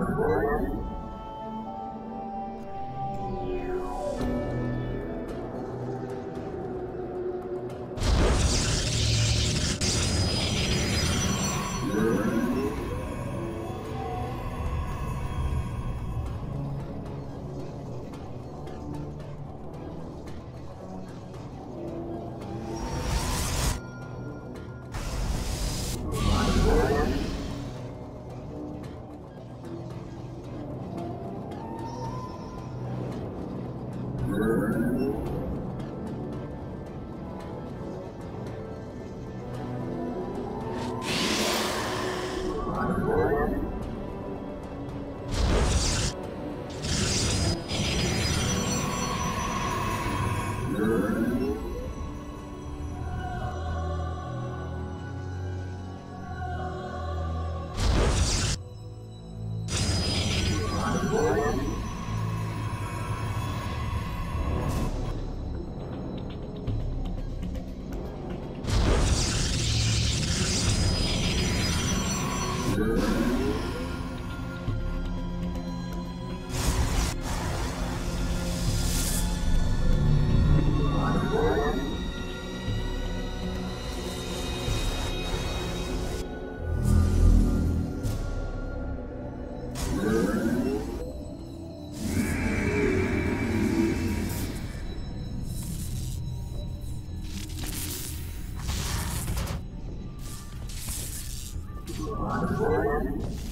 Thank you. Am here in the shadows. Justice has come. We must construct additional pylons.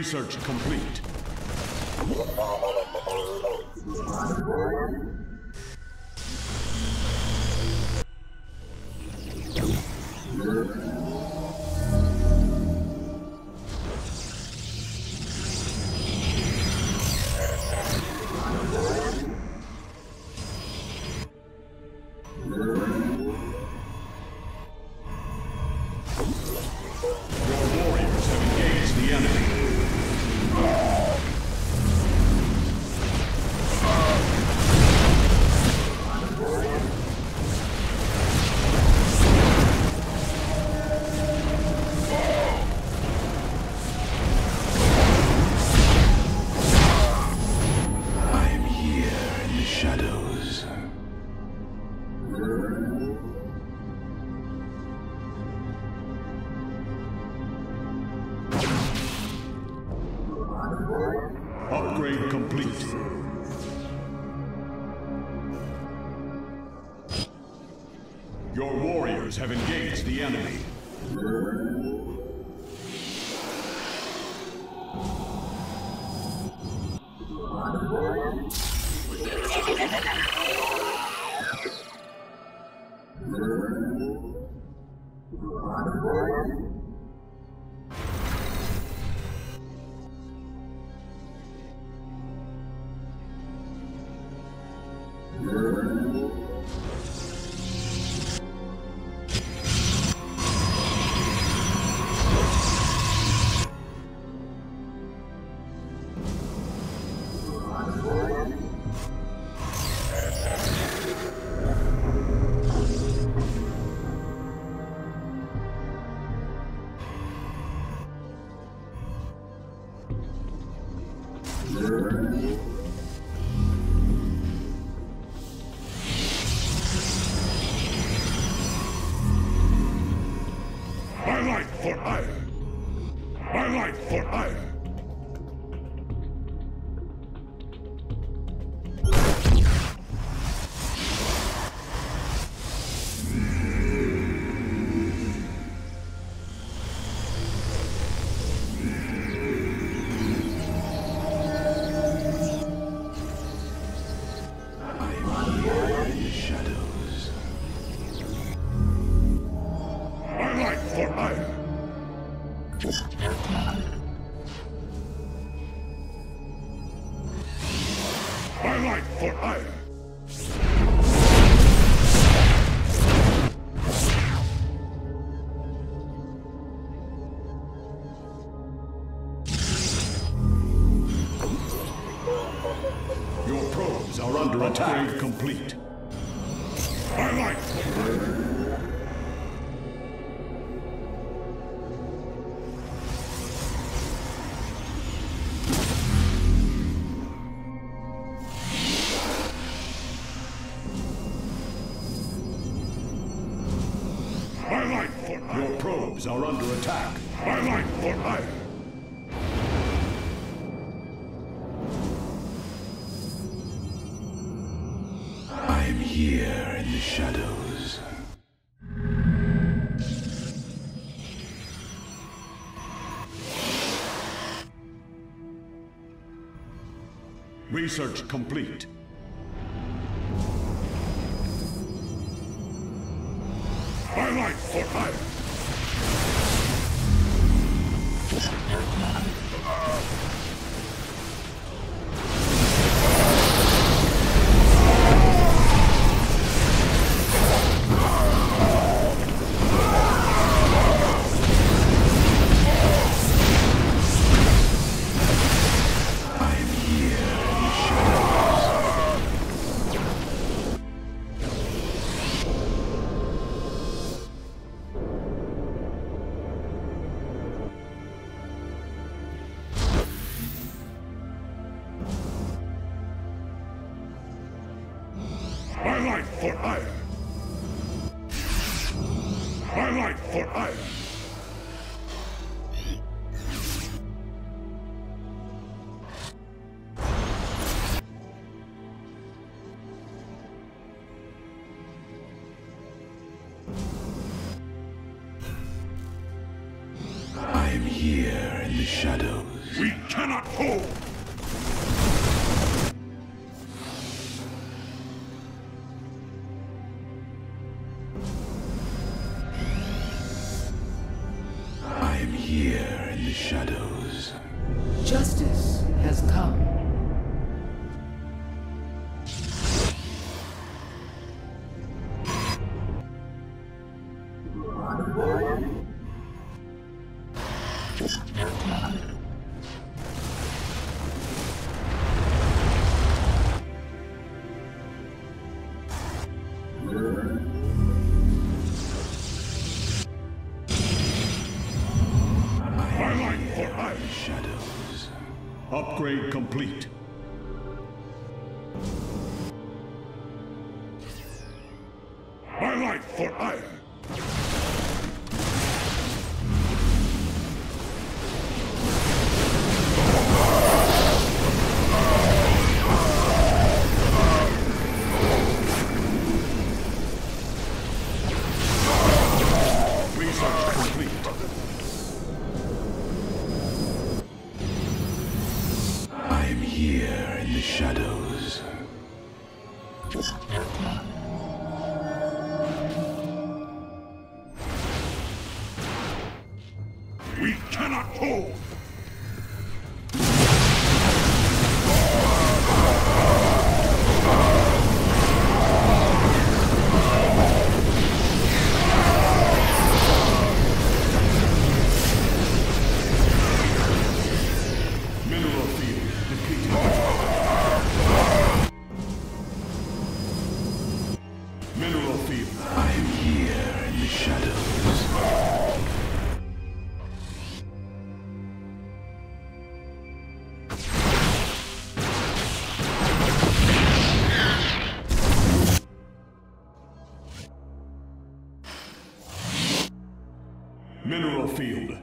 Research complete. Your warriors have engaged the enemy. Upgrade complete. Your warriors have engaged the enemy. Life for Aiur! My life for life for Your probes are under attack. Upgrade complete. Life! Life for. Your probes are under attack. My life for Aiur. Shadows. Research complete. My life for Aiur. Shadows. We cannot hold. I'm here in the shadows. Justice has come. Upgrade complete. We cannot hold!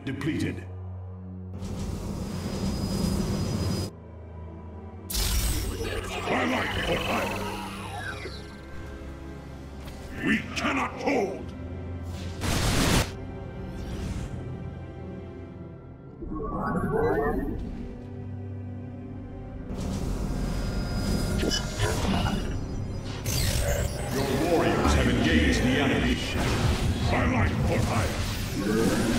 depleted. We cannot hold! Your warriors have engaged the enemy. Twilight fire.